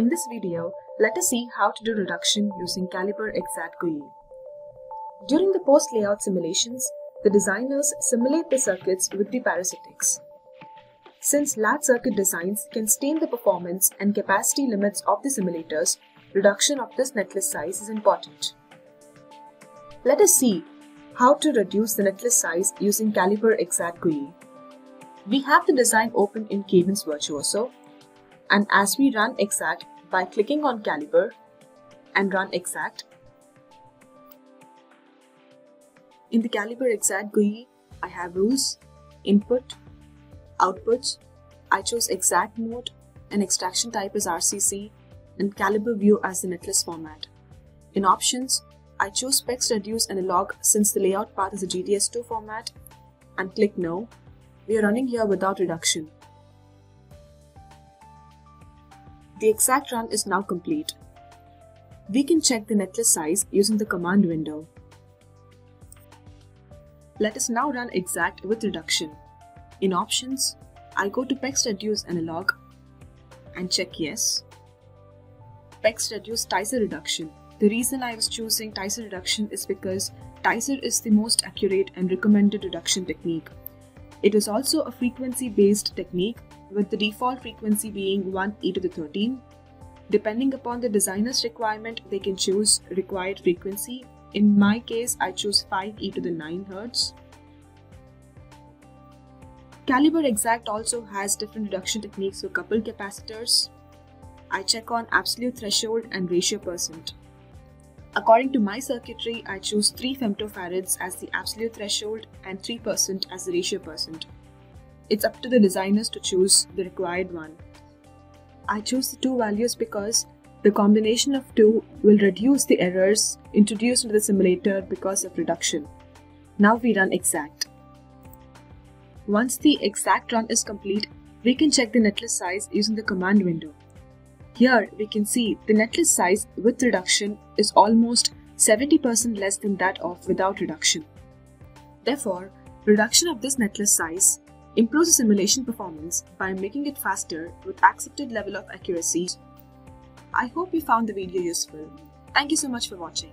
In this video, let us see how to do reduction using Calibre xACT GUI. During the post-layout simulations, the designers simulate the circuits with the parasitics. Since latch circuit designs can stain the performance and capacity limits of the simulators, reduction of this netlist size is important. Let us see how to reduce the netlist size using Calibre xACT GUI. We have the design open in Cadence Virtuoso and as we run xACT by clicking on Calibre and run xACT, in the Calibre xACT GUI, I have rules, input, outputs, I chose xACT mode and extraction type is RCC and Calibre view as the netlist format. In options, I chose PEX reduce analog since the layout path is a GDS2 format and click no. We are running here without reduction. The xACT run is now complete. We can check the netlist size using the command window. Let us now run xACT with reduction. In options, I go to PEX reduce analog and check yes. PEX reduce TICER reduction. The reason I was choosing TICER reduction is because TICER is the most accurate and recommended reduction technique. It is also a frequency based technique with the default frequency being 1 e to the 13. Depending upon the designer's requirement, they can choose required frequency. In my case, I choose 5 e to the 9 Hz. Calibre xACT also has different reduction techniques for coupled capacitors. I check on absolute threshold and ratio percent. According to my circuitry, I choose 3 femtofarads as the absolute threshold and 3% as the ratio percent. It's up to the designers to choose the required one. I choose the two values because the combination of two will reduce the errors introduced into the simulator because of reduction. Now we run xACT. Once the xACT run is complete, we can check the netlist size using the command window. Here we can see the netlist size with reduction is almost 70% less than that of without reduction. Therefore, reduction of this netlist size improves the simulation performance by making it faster with accepted level of accuracy. I hope you found the video useful. Thank you so much for watching.